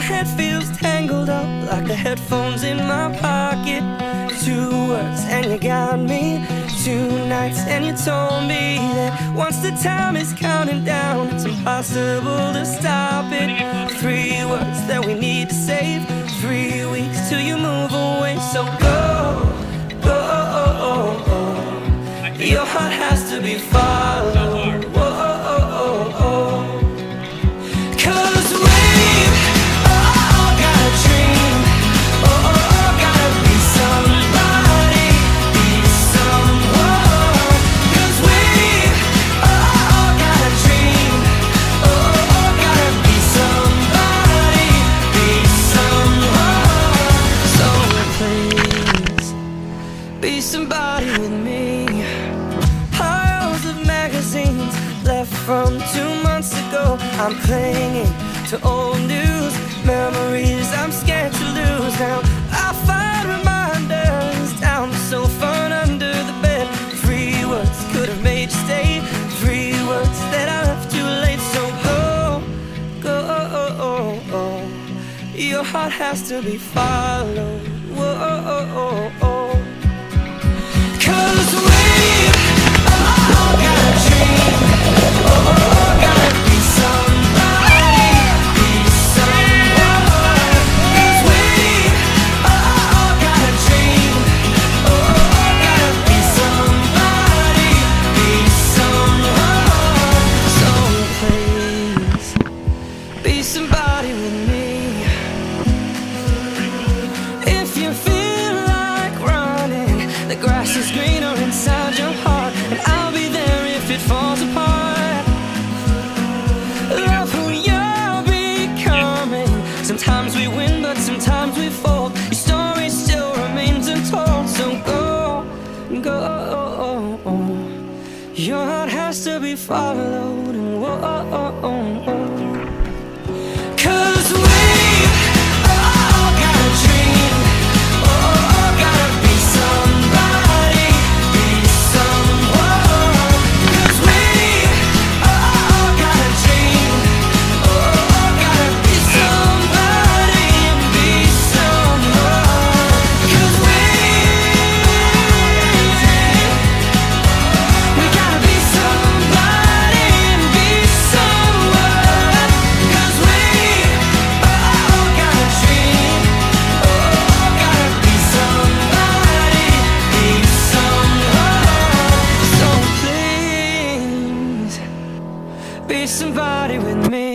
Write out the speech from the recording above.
My head feels tangled up like the headphones in my pocket. Two words and you got me. Two nights and you told me that once the time is counting down, it's impossible to stop it. Three words that we need to save. Three weeks till you move away. So go, go. Your heart has to be followed. Be somebody with me. Piles of magazines left from two months ago. I'm clinging to old news, memories I'm scared to lose. Now I find reminders down the sofa and under the bed. Three words could have made you stay. Three words that I left too late. So go, go. Oh, oh, oh, Your heart has to be followed. Is greener inside your heart, and I'll be there if it falls apart. Love who you're becoming. Sometimes we win, but sometimes we fall. Your story still remains untold, so go, go. Your heart has to be followed. somebody with me.